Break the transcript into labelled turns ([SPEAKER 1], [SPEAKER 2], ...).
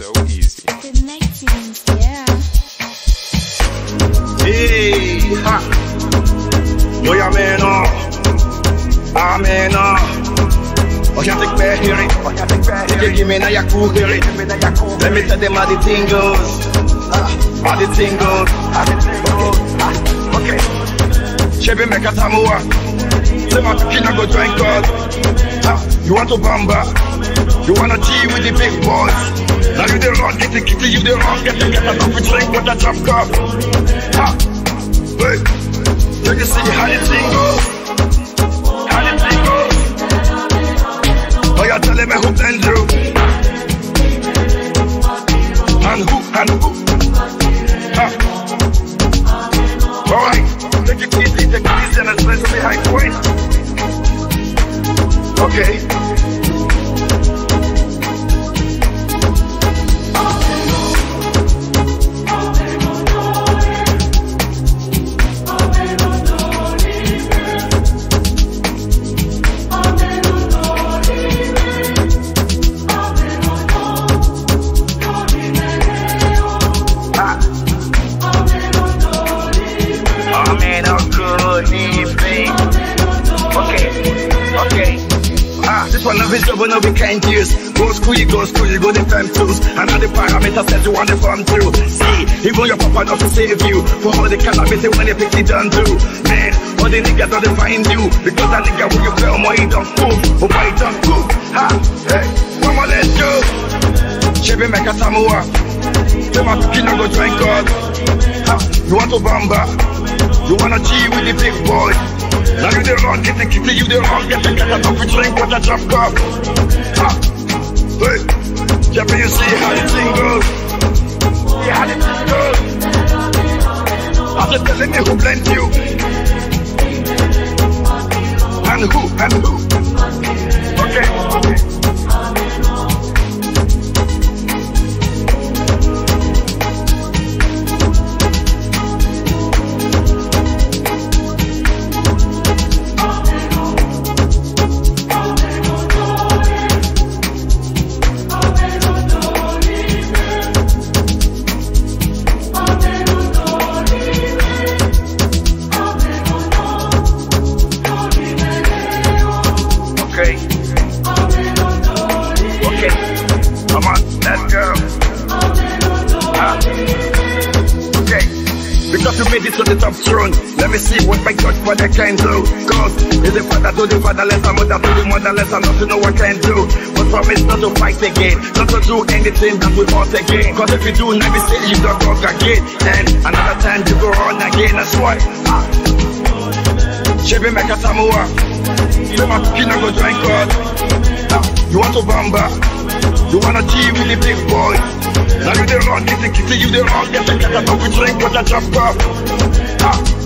[SPEAKER 1] so easy.
[SPEAKER 2] Yeah.
[SPEAKER 3] Hey, ha. Yo, ja, mena. Ah, mena. Och jag fick med hearing. You give me na ya cool hearing. Let me tell them how the thing goes. Ah, how. How the thing goes. Ah, okay. Chebe meka tamua. Say my kina go join God. Ah, you want to bamba? You wanna G with the big boys? Now you the wrong, get the kitty, you the wrong, get the get a coffee drink with a drop cup. Wait. You can see how the thing goes. How the thing goes. Oh, you're telling me who then do? And who, and who? Ah. Alright, take it easy, take it easy, and let's play some behind point. Okay. Evening. Okay, okay. Ah, this one of is double, no we can't use. Go school, you go school, you go the fam tools. The parameters that you want to farm through. See, even your papa not to save you. For all the cannabis when you pick it done through. Man, all the niggas don't find you. Because that nigga when you feel more, he don't move. Oh, he don't move? Ha, hey, mama, let's go. Chebe meka Samoa. My killer go join God. Ha, you want to bamba? You wanna G with the big boy? Now you the wrong, get the kitty, you the wrong, get the get a coffee drink with a drop cup. Ha, hey, Jeff, you see how the thing goes? See how the thing goes? I'm telling you who blend you. And who, and who. Made it to the top throne. Let me see what my God Father can do. God is the father to the fatherless, and mother to the motherless, not know what can do. But promise not to fight again, not to do anything that we want again. Cause if you do, now we say you don't talk again. And another time you go on again, that's why. Ah. Chebe Samoa. Say my kina go join God. Ah, You want to bamba? You wanna G with the big boy? Now you the wrong, the kitty, you the get the get a coffee drink with a drop cup. Ah,